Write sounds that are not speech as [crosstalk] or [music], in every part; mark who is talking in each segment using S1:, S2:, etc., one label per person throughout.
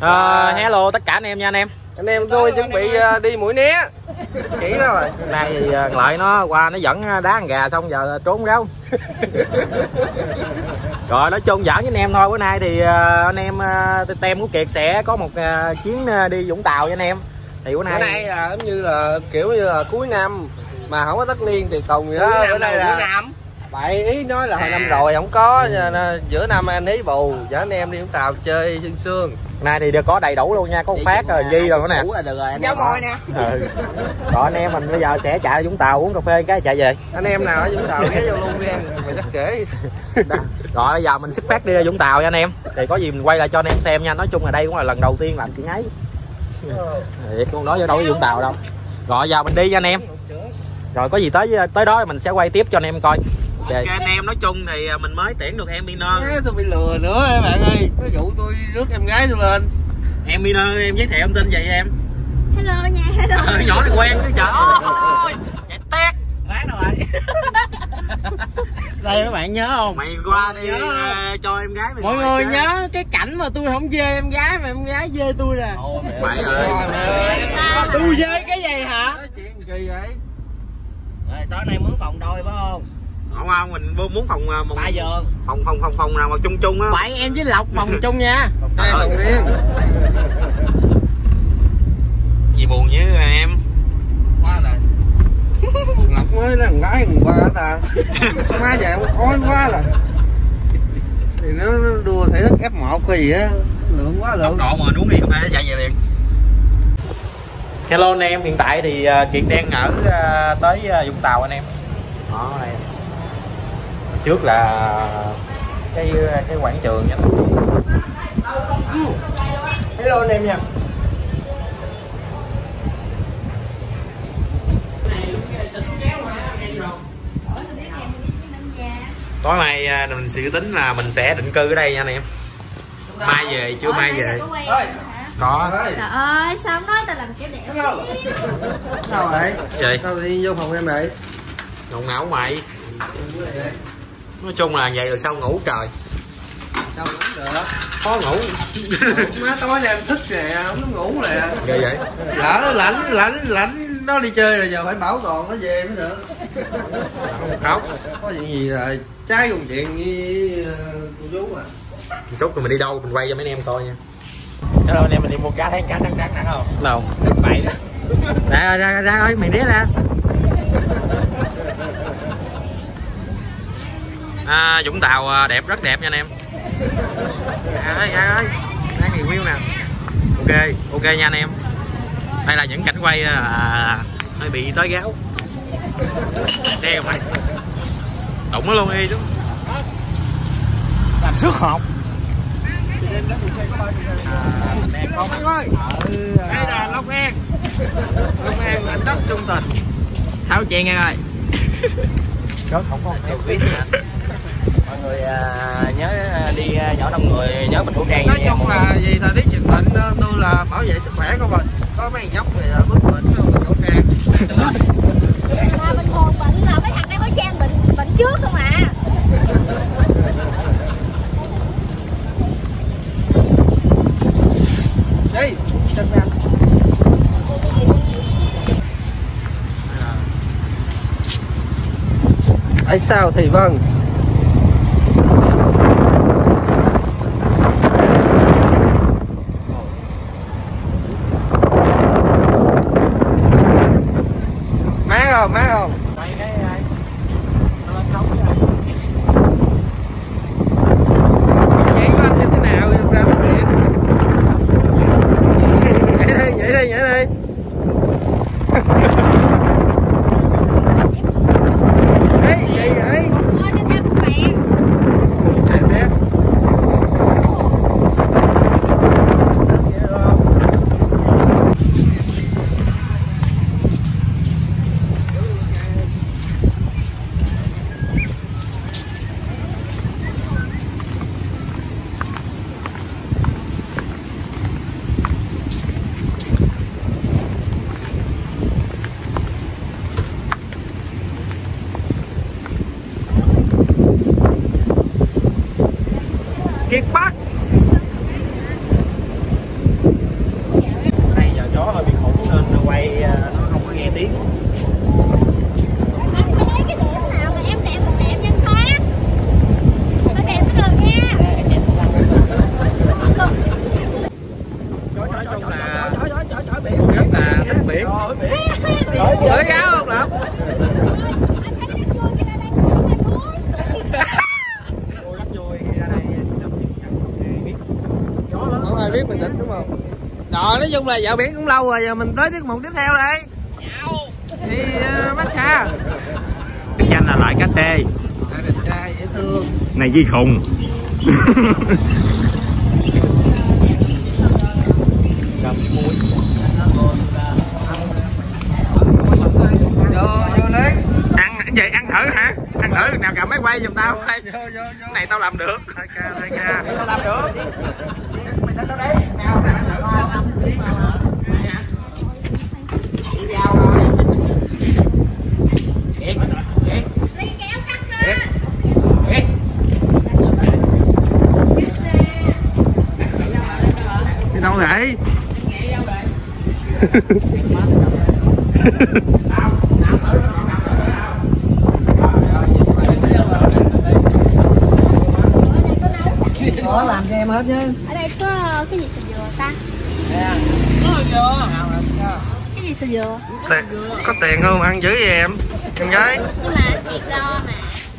S1: À, hello tất cả anh em nha anh em.
S2: Anh em tôi chuẩn bị uh, đi mũi né. [laughs] Chỉ nó rồi.
S1: Nay thì uh, lại nó qua nó dẫn đá gà xong giờ trốn ráo [laughs] rồi nói chung giỡn với anh em thôi. Bữa nay thì uh, anh em uh, tem của kiệt sẽ có một uh, chuyến uh, đi vũng tàu với anh em. Thì bữa nay
S2: bữa nay là giống như là kiểu như là cuối năm mà không có tất niên thì tùng gì đó. Bữa nay là vậy ý nói là hồi năm rồi không có giữa năm anh ý bù dẫn anh em đi vũng tàu chơi sương sương.
S1: Nay thì được có đầy đủ luôn nha có phát rồi di rồi nè.
S2: đủ được rồi anh
S3: Giáo
S2: em
S3: môi nè.
S1: Ừ. rồi anh em mình bây giờ sẽ chạy vũng tàu uống cà phê cái chạy về.
S2: Anh em nào ở vũng tàu ghé vô luôn đi anh mày chắc kể. [laughs]
S1: Rồi bây giờ mình xuất phát đi ra vũng tàu nha anh em. Thì có gì mình quay lại cho anh em xem nha nói chung là đây cũng là lần đầu tiên làm chuyện ấy. Thiệt con đó vô đâu có vũng tàu đâu. Rồi giờ mình đi nha anh em. Rồi có gì tới tới đó mình sẽ quay tiếp cho anh em coi Ok. Anh em nói chung thì mình mới tiễn được em Miner
S2: Má, tôi bị lừa nữa các bạn ơi. Nó dụ tôi rước em gái tôi lên.
S1: Em Miner em giới thiệu em tin gì em.
S4: Hello nha hello.
S1: Ờ, nhỏ này quen chứ trời ơi. Chạy tét.
S3: Bán đâu rồi Đây các bạn nhớ không?
S1: Mày qua đi
S3: Nhớ
S1: uh, cho em gái mày
S3: Mọi người
S1: chứ.
S3: nhớ cái cảnh mà tôi không dê em gái mà em gái dê tôi nè.
S1: Mày ơi.
S3: Tôi dê cái gì hả?
S2: Chuyện kỳ vậy?
S3: Rồi tối nay mướn phòng đôi phải không
S1: không không mình vô muốn phòng một
S3: Ba giường
S1: phòng phòng phòng phòng nào mà chung chung á.
S3: Vậy em với Lộc phòng chung nha.
S2: Phòng riêng.
S1: Gì buồn với em?
S2: Quá rồi. [laughs] Ngọc mới là [laughs] con gái hôm qua ta? Má về ông ói quá rồi. Thì nó, nó đua thể thức F1 hay gì á lượng quá
S1: tốc
S2: lượng
S1: độ mà uống đi cà phê chạy về liền. Hello anh em hiện tại thì uh, kiệt đang ở uh, tới vũng tàu anh em. Đó đây trước là cái cái quảng trường nha
S3: Hello anh em nha.
S1: Tối nay à, mình sẽ tính là mình sẽ định cư ở đây nha anh em. Mai về chưa mai về. Có.
S4: Trời ơi sao không nói tao làm cái đẹp
S2: sao vậy?
S1: Vậy
S2: sao đi vô phòng em vậy?
S1: Ngầu ngáo mày nói chung là vậy rồi sao ngủ trời?
S2: Sao ngủ được?
S1: Khó ngủ.
S2: Má tối nay em thức nè không nó ngủ nè.
S1: Ghê vậy?
S2: Lỡ nó lạnh lạnh lạnh nó đi chơi rồi giờ phải bảo toàn nó về mới được.
S1: Khóc.
S2: Có chuyện gì là trái cùng chuyện với ờ, cô chú à?
S1: Chút rồi mình đi đâu mình quay cho mấy anh em coi nha.
S3: Hello anh em mình đi mua cá thấy cá trắng trắng nặng không?
S1: Đâu?
S3: Đừng bậy đó.
S1: Ra ra ra ơi mày đĩa ra à, Vũng Tàu à, đẹp rất đẹp nha anh em. À, ơi à, ơi. Đang review nè. Ok ok nha anh em. Đây là những cảnh quay à, hơi bị tới gáo. Đeo mày đụng nó luôn y chứ.
S3: Làm suốt học
S2: đây là Long An. Long An là đất trung tình.
S3: Tháo chị nghe ơi.
S1: Không có.
S3: Mọi người à, nhớ à, đi à, nhỏ đông người nhớ mình khẩu trang
S2: nói chung là vì thời tiết dịch bệnh ờ, tôi là bảo vệ sức khỏe không rồi có mấy nhóc thì là bức bệnh không mình khẩu trang.
S4: Mà bình thường bệnh là mấy thằng đang có trang bệnh bệnh trước không à
S2: đi chân ra tại sao thì vâng Má 好 Thổi gáo không
S3: Lộc? Không ai
S2: biết mình định đúng không? Rồi nói chung là dạo biển cũng lâu rồi giờ mình tới tiết mục tiếp theo đây Đi ờ, uh, massage
S1: Cái chanh là loại cá tê.
S2: Cá dễ thương.
S1: Này di khùng. [laughs] thử hả? Ăn thử nào cầm máy quay giùm tao đây
S2: vô vô vô.
S1: Cái này tao làm được.
S2: Ca ca
S1: Tao làm được.
S4: Kéo cắt ra.
S2: Đi. Đâu vậy [laughs] làm cho em hết chứ
S4: ở đây có cái gì sờ dừa ta? Cái gì sờ dừa?
S2: Tiền, có tiền không? Ăn dữ vậy em? Em gái.
S4: Nhưng mà thiệt lo mà.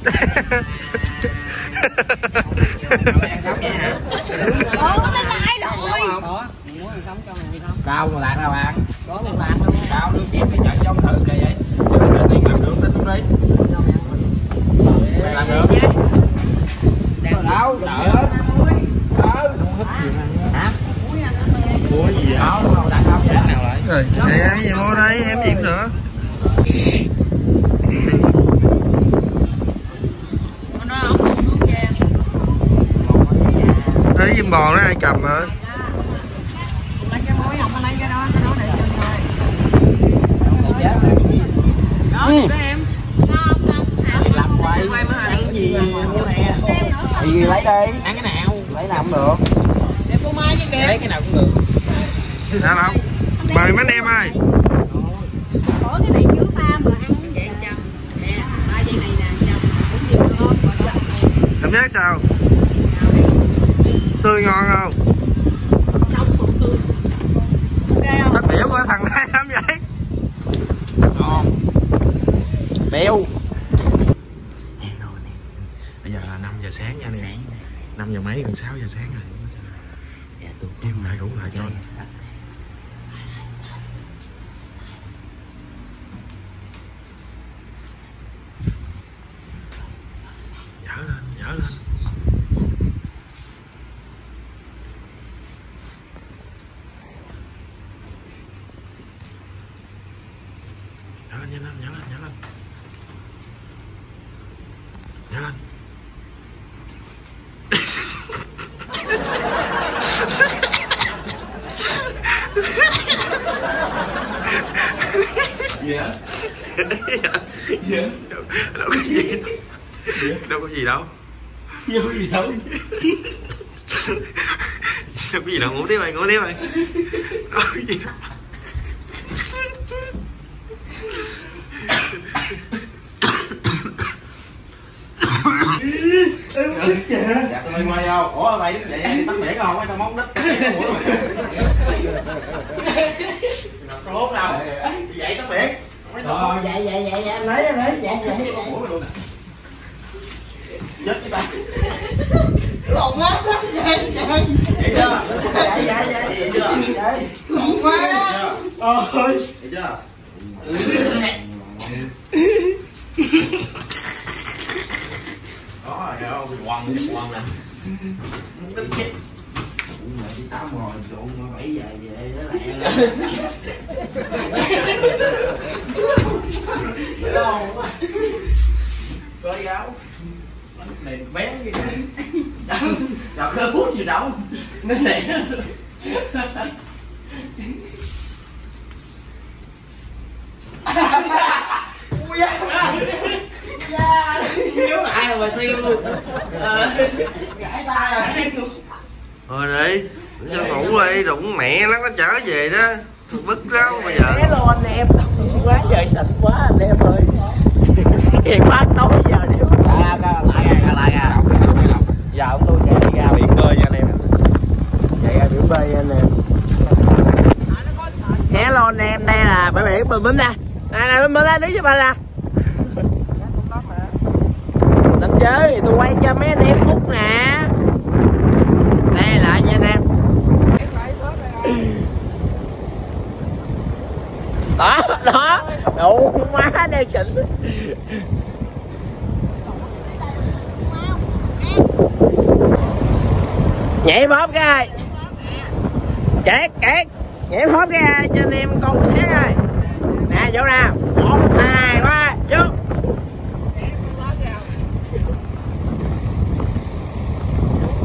S4: [laughs] Ủa nó lại rồi.
S1: Cao mà lạc nào bạn? Có một lạc đâu Cao đưa chép đi chạy trong thử kìa vậy. Tiền làm được tính đi. Mày làm được. Đâu, trời ơi Ờ Hả? Mua gì vậy? Không, không, đặt không, chết nào lại
S2: rồi thì ăn gì mua đây em gì cũng được Thấy chim bò nó ai cầm
S4: không hảo
S1: Làm quay Ăn gì Thì lấy đi. Ăn cái nào? Lấy nào cũng được. Lấy cái nào cũng được.
S2: Dạ đâu Mời mấy anh em ơi
S4: Ủa cái này chứa pha mà ăn
S2: Cảm giác sao? Tươi ngon không?
S4: Sống cũng tươi okay không
S2: Bác biểu của thằng này lắm vậy?
S1: Ngon. Béo. Bây giờ là 5 giờ sáng nha. Nè 5 giờ mấy, gần 6 giờ sáng rồi. Em lại ngủ lại cho. anh lên, dở lên Dở lên, dở lên, dở lên, dở lên Dở lên dạ dạ đâu, đâu có gì đâu. Đâu có gì đâu đâu gì đâu. [laughs] Đâu có gì đâu ngủ tiếp mày ngủ tiếp mày. Đâu có gì đâu dạ tôi quay không ủa mày vậy tắt biển không tao móc đít. Có hốt đâu? Vậy tắt biển
S5: Ờ, dạ dạ dạ dạ lấy lấy. Dạ dạ dạ.
S1: Chết cái ta
S5: Lộn quá dạ dạ.
S1: vậy chưa
S5: Dạ dạ dạ.
S1: vậy chưa.
S5: Lộn quá. Ôi.
S1: vậy chưa đó rồi đâu bị quăng quăng nè đít chết
S5: Mà đi tao mò trộn mà bảy giờ về nó lẹ. [laughs] Lộn
S1: khơi phút gì đâu nó lẹ
S5: Hiếu lại mà tiêu luôn. Gãy tay rồi.
S2: Rồi đi cho ngủ đi đụng mẹ lắm nó trở về đó bức rau bây giờ
S5: Hello anh em. Quá trời xịn quá anh em ơi. Kiệt quá tối giờ đi. À, lại à, lại à. này bùm bấm ra, này nè bấm bấm ra đứng cho bà ra tập chơi thì tôi quay cho mấy anh em phút nè. Đây lại nha anh em. Đó đó. Đủ má đang chỉnh, nhảy bóp cái chạy kẹt nhảy bóp cái cho anh em câu sáng rồi vô nào. Một hai ba vô.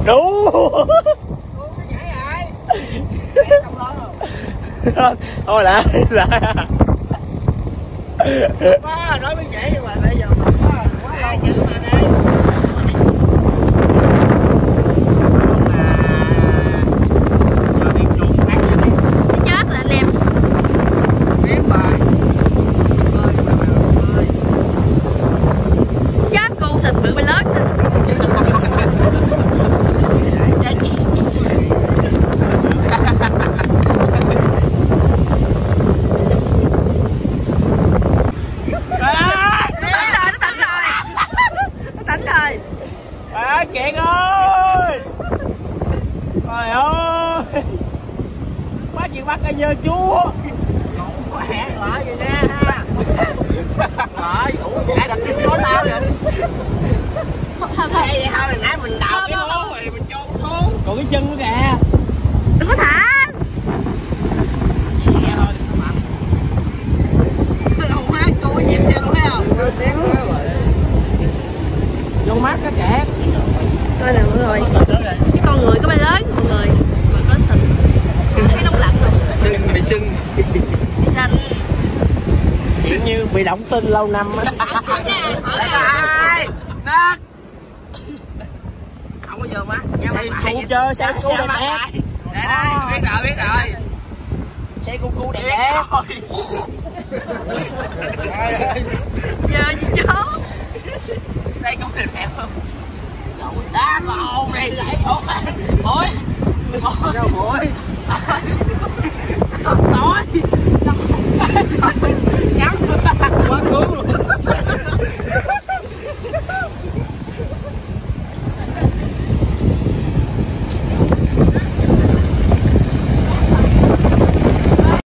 S5: Đủ. [laughs] Thôi lại lại.
S3: Nói mới nhảy nhưng mà bây giờ quá lâu mà đây
S4: chết là anh em chết con sình bự bên lớn nó tỉnh rồi nó tỉnh rồi
S5: à, kiện ơi trời ơi bắt chuyện bắt cây dơ chúa
S3: hẹn lại vậy nè rồi ủa vậy đặt cái nói tao vậy vậy thôi hồi nãy mình đào cái hố rồi mình chôn xuống
S5: còn cái chân nữa kìa.
S4: Đừng có thả.
S5: Vô mắt cái kẹt
S4: coi nè mọi người. Cái con người có bay lớn mọi người. Mà có sình thấy đông lạnh rồi.
S2: Sưng bị sưng.
S4: Xanh
S5: kiểu như bị động tin lâu năm á.
S3: Không có giờ má
S5: xe cu chơi xe cu đẹp
S3: đây ờ. biết rồi biết rồi.
S5: Xe cu cu đẹp đẹp [laughs]
S4: giờ gì chó
S3: đây cũng đẹp đẹp không? Trời đá con này. Lấy ôi ôi.
S2: Ôi [laughs]